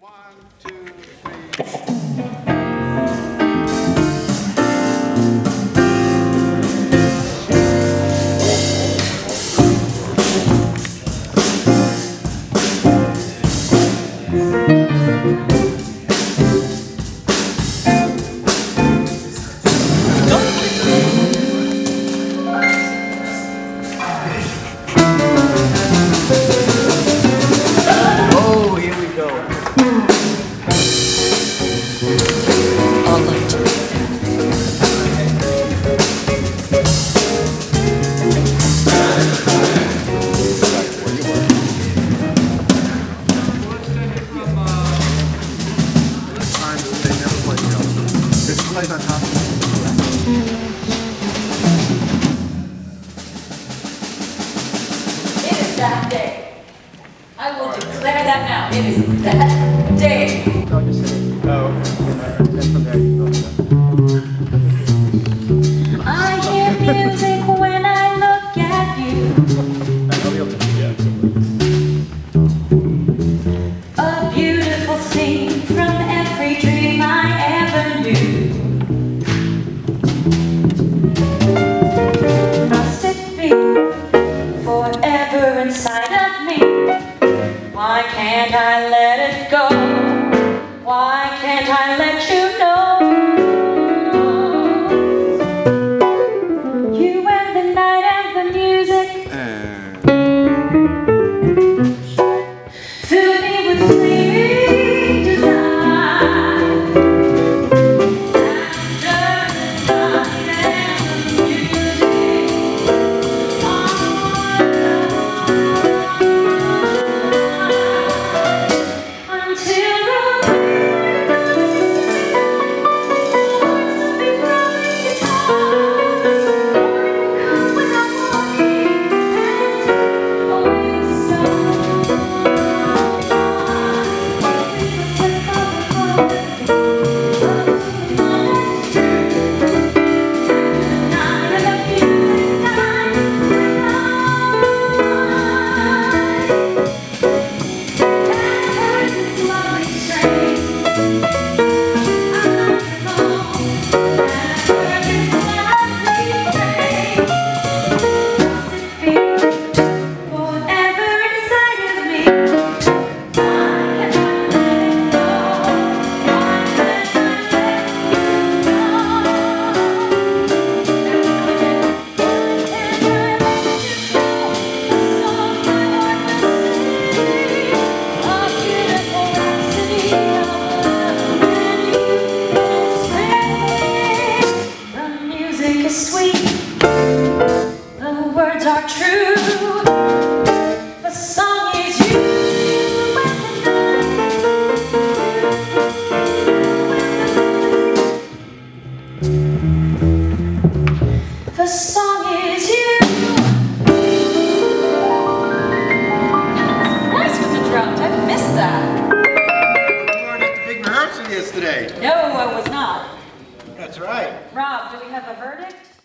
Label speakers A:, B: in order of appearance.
A: One, two, three. That
B: now. It is that day.
C: No, just say it. Oh, then from there you go.
B: I hear music can't I let it go? Why can't I let sweet. The words are true. The song is you The song is you. Nice with the drums. I've missed that.
A: You weren't at the big rehearsal yesterday.
B: No, I was not.
A: That's right.
B: Rob, do we have a verdict?